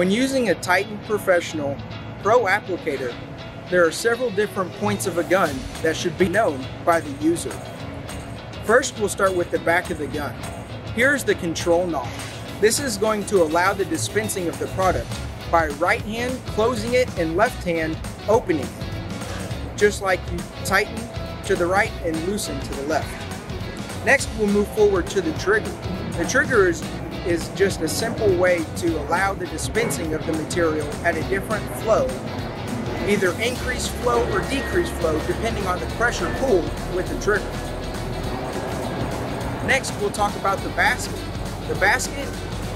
When using a TYTAN Professional Pro applicator, there are several different points of a gun that should be known by the user. First, we'll start with the back of the gun. Here's the control knob. This is going to allow the dispensing of the product by right hand closing it and left hand opening it. Just like you tighten to the right and loosen to the left. Next, we'll move forward to the trigger. The trigger is, is just a simple way to allow the dispensing of the material at a different flow, either increase flow or decrease flow depending on the pressure pulled with the trigger. Next, we'll talk about the basket. The basket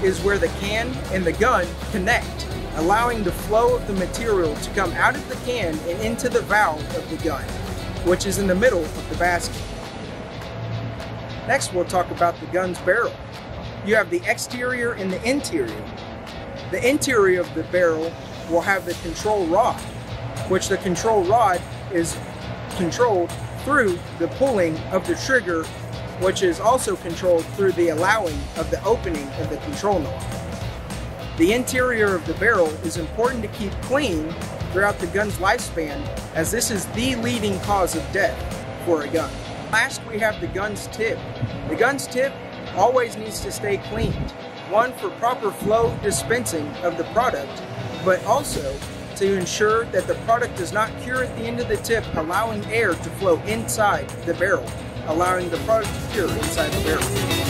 is where the can and the gun connect, allowing the flow of the material to come out of the can and into the valve of the gun, which is in the middle of the basket. Next, we'll talk about the gun's barrel. You have the exterior and the interior. The interior of the barrel will have the control rod, which the control rod is controlled through the pulling of the trigger, which is also controlled through the allowing of the opening of the control knob. The interior of the barrel is important to keep clean throughout the gun's lifespan as this is the leading cause of death for a gun. Last, we have the gun's tip. The gun's tip always needs to stay cleaned. One, for proper flow dispensing of the product, but also to ensure that the product does not cure at the end of the tip, allowing air to flow inside the barrel, allowing the product to cure inside the barrel.